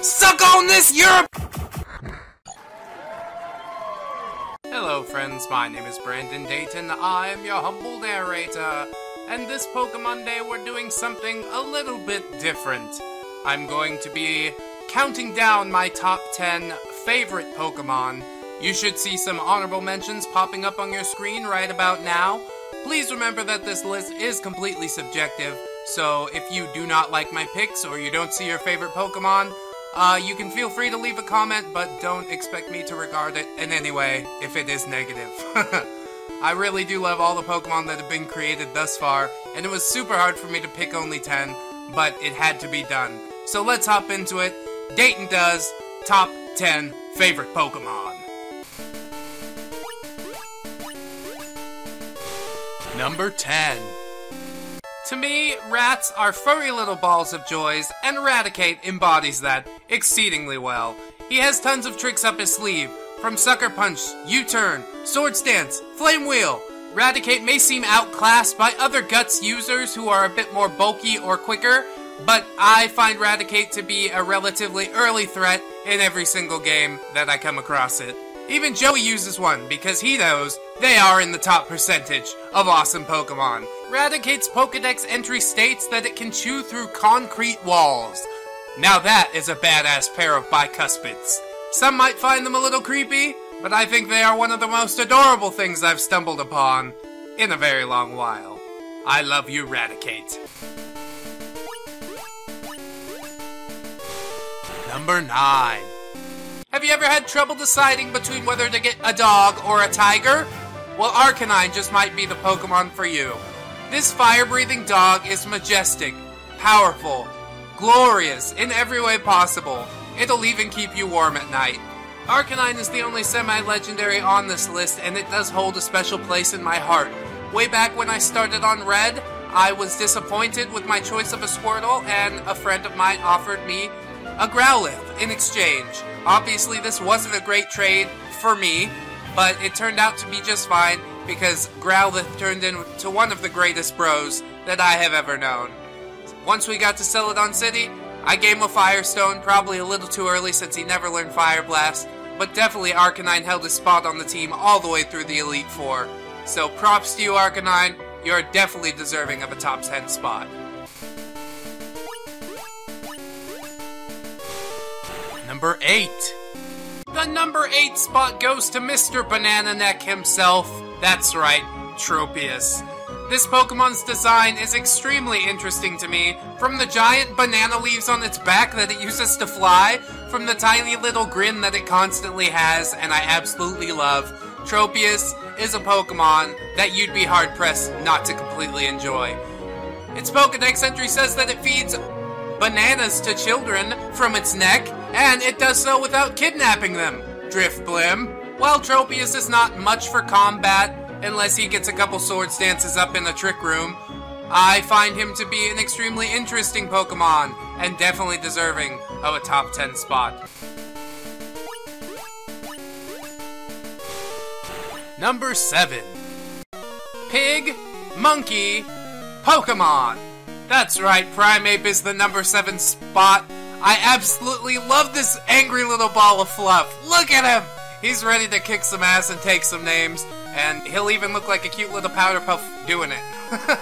Suck on this, Europe! Hello friends, my name is Brandon Dayton, I am your humble narrator, and this Pokemon Day we're doing something a little bit different. I'm going to be counting down my top 10 favorite Pokemon. You should see some honorable mentions popping up on your screen right about now. Please remember that this list is completely subjective, so if you do not like my picks or you don't see your favorite Pokemon, uh, you can feel free to leave a comment, but don't expect me to regard it in any way if it is negative. I really do love all the Pokemon that have been created thus far, and it was super hard for me to pick only 10, but it had to be done. So let's hop into it. Dayton does top 10 favorite Pokemon. Number 10. To me, rats are furry little balls of joys, and Raticate embodies that exceedingly well. He has tons of tricks up his sleeve, from Sucker Punch, U-Turn, Swords Dance, Flame Wheel. Raticate may seem outclassed by other Guts users who are a bit more bulky or quicker, but I find Raticate to be a relatively early threat in every single game that I come across it. Even Joey uses one because he knows they are in the top percentage of awesome Pokemon. Raticate's Pokedex entry states that it can chew through concrete walls. Now that is a badass pair of bicuspids. Some might find them a little creepy, but I think they are one of the most adorable things I've stumbled upon in a very long while. I love you, Raticate. Number 9. Have you ever had trouble deciding between whether to get a dog or a tiger? Well, Arcanine just might be the Pokemon for you. This fire-breathing dog is majestic, powerful, glorious in every way possible. It'll even keep you warm at night. Arcanine is the only semi-legendary on this list, and it does hold a special place in my heart. Way back when I started on Red, I was disappointed with my choice of a Squirtle, and a friend of mine offered me a Growlithe in exchange. Obviously, this wasn't a great trade for me, but it turned out to be just fine because Growlithe turned into one of the greatest bros that I have ever known. Once we got to Celadon City, I gave him a Firestone, probably a little too early since he never learned Fire Blast, but definitely Arcanine held his spot on the team all the way through the Elite Four. So props to you, Arcanine. You're definitely deserving of a top 10 spot. Number 8. The number 8 spot goes to Mr. Banana Neck himself. That's right, Tropius. This Pokemon's design is extremely interesting to me, from the giant banana leaves on its back that it uses to fly, from the tiny little grin that it constantly has, and I absolutely love. Tropius is a Pokemon that you'd be hard-pressed not to completely enjoy. Its Pokedex entry says that it feeds bananas to children from its neck, and it does so without kidnapping them. Drifblim. While Tropius is not much for combat, unless he gets a couple swords dances up in the trick room, I find him to be an extremely interesting Pokemon, and definitely deserving of a top 10 spot. Number 7. Pig, Monkey, Pokemon. That's right, Primeape is the number 7 spot. I absolutely love this angry little ball of fluff. Look at him! He's ready to kick some ass and take some names, and he'll even look like a cute little powder puff doing it.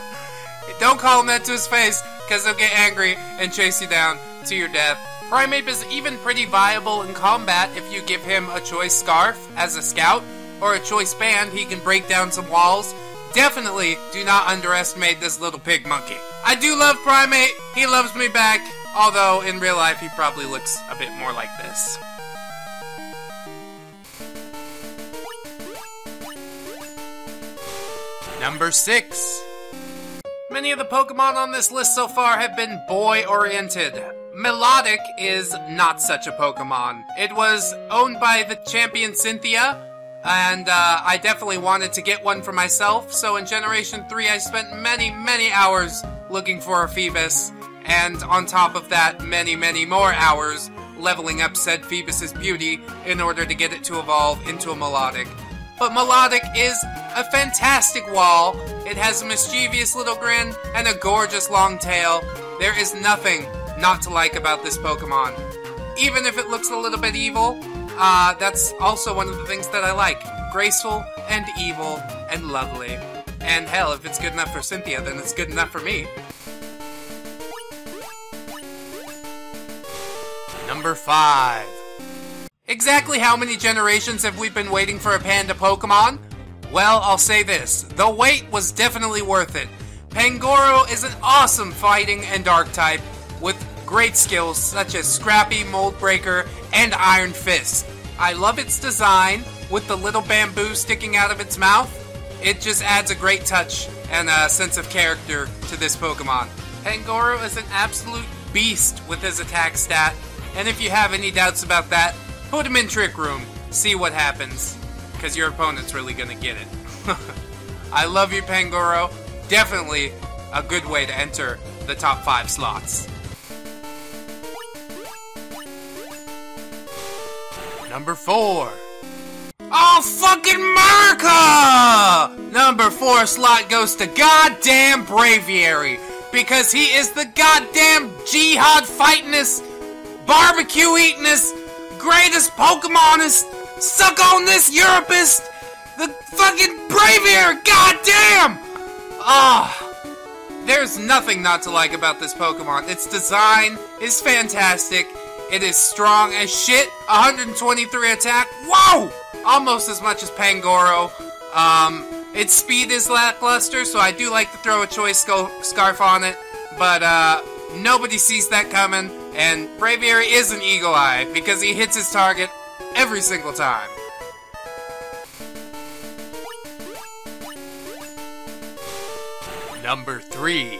Don't call him that to his face, because he'll get angry and chase you down to your death. Primeape is even pretty viable in combat if you give him a choice scarf as a scout, or a choice band, he can break down some walls. Definitely do not underestimate this little pig monkey. I do love Primeape, he loves me back, although in real life he probably looks a bit more like this. Number 6. Many of the Pokemon on this list so far have been boy-oriented. Milotic is not such a Pokemon. It was owned by the champion Cynthia, and uh, I definitely wanted to get one for myself, so in Generation 3 I spent many, many hours looking for a Feebas, and on top of that, many, many more hours leveling up said Feebas's beauty in order to get it to evolve into a Milotic. But Milotic is a fantastic wall. It has a mischievous little grin and a gorgeous long tail. There is nothing not to like about this Pokemon. even if it looks a little bit evil, uh, that's also one of the things that I like. Graceful and evil and lovely. And hell, if it's good enough for Cynthia, then it's good enough for me. Number 5. Exactly how many generations have we been waiting for a panda Pokemon? Well, I'll say this. The wait was definitely worth it. Pangoro is an awesome fighting and dark type with great skills such as Scrappy, Mold Breaker, and Iron Fist. I love its design with the little bamboo sticking out of its mouth. It just adds a great touch and a sense of character to this Pokemon. Pangoro is an absolute beast with his attack stat, and if you have any doubts about that, put them in Trick Room, see what happens, because your opponent's really gonna get it. I love you, Pangoro. Definitely a good way to enter the top 5 slots. Number 4. Oh, fucking America! Number 4 slot goes to goddamn Braviary. Because he is the goddamn jihad fightingest, barbecue eatingest, greatest Pokemonist, suck on this Europist, the fucking Braviary, goddamn! Ah. Oh, there's nothing not to like about this Pokemon. Its design is fantastic. It is strong as shit. 123 attack. Whoa! Almost as much as Pangoro. Um, its speed is lackluster, so I do like to throw a choice scarf on it. But uh, nobody sees that coming. And Braviary is an Eagle Eye because he hits his target every single time. Number 3.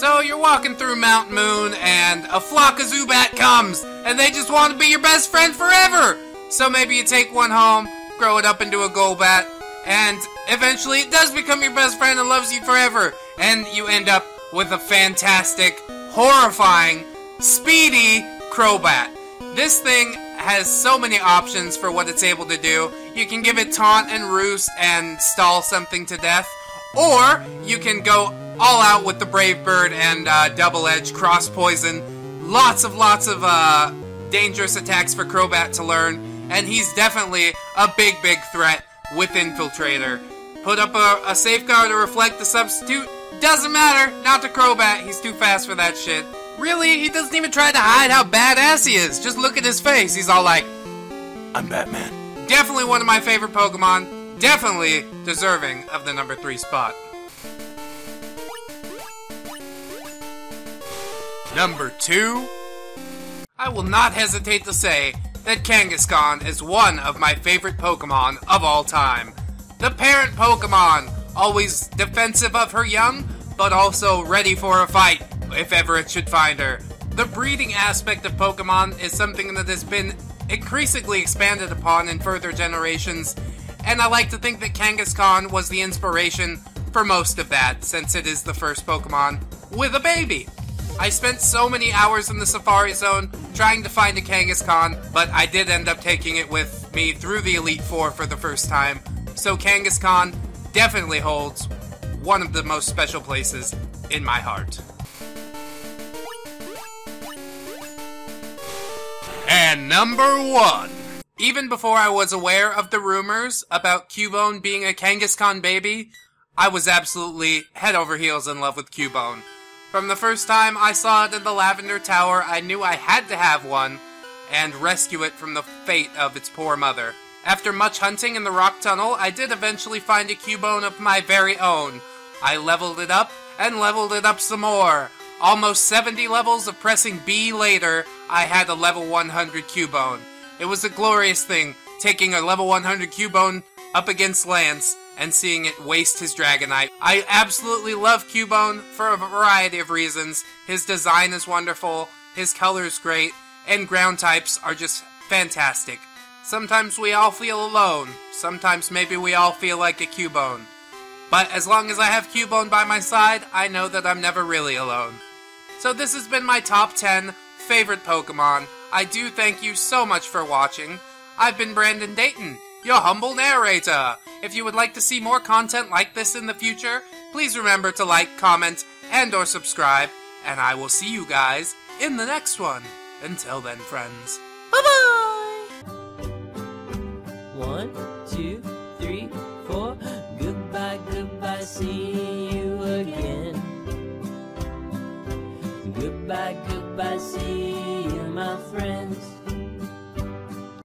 So you're walking through Mount Moon and a flock of Zubat comes and they just want to be your best friend forever. So maybe you take one home, grow it up into a Golbat, and eventually it does become your best friend and loves you forever. And you end up with a fantastic, horrifying, speedy Crobat. This thing has so many options for what it's able to do. You can give it Taunt and Roost and stall something to death. Or you can go all out with the Brave Bird and uh, Double Edge Cross Poison. Lots of lots of uh, dangerous attacks for Crobat to learn, and he's definitely a big, big threat with Infiltrator. Put up a, a safeguard to reflect the substitute. Doesn't matter, not to Crobat, he's too fast for that shit. Really, he doesn't even try to hide how badass he is. Just look at his face, he's all like, I'm Batman. Definitely one of my favorite Pokemon. Definitely deserving of the number 3 spot. Number 2. I will not hesitate to say that Kangaskhan is one of my favorite Pokemon of all time. The parent Pokemon, always defensive of her young, but also ready for a fight if ever it should find her. The breeding aspect of Pokemon is something that has been increasingly expanded upon in further generations, and I like to think that Kangaskhan was the inspiration for most of that, since it is the first Pokemon with a baby. I spent so many hours in the Safari Zone trying to find a Kangaskhan, but I did end up taking it with me through the Elite Four for the first time. So Kangaskhan definitely holds one of the most special places in my heart. And number one. Even before I was aware of the rumors about Cubone being a Kangaskhan baby, I was absolutely head over heels in love with Cubone. From the first time I saw it in the Lavender Tower, I knew I had to have one and rescue it from the fate of its poor mother. After much hunting in the rock tunnel, I did eventually find a Cubone of my very own. I leveled it up and leveled it up some more. Almost 70 levels of pressing B later, I had a level 100 Cubone. It was a glorious thing, taking a level 100 Cubone up against Lance and seeing it waste his Dragonite. I absolutely love Cubone for a variety of reasons. His design is wonderful, his color is great, and ground types are just fantastic. Sometimes we all feel alone, sometimes maybe we all feel like a Cubone. But as long as I have Cubone by my side, I know that I'm never really alone. So this has been my top 10 favorite Pokemon. I do thank you so much for watching. I've been Brandon Dayton your humble narrator. If you would like to see more content like this in the future, please remember to like, comment, and or subscribe, and I will see you guys in the next one. Until then, friends. Bye bye! One, two, three, four. Goodbye, goodbye, see you again. Goodbye, goodbye, see you, my friends.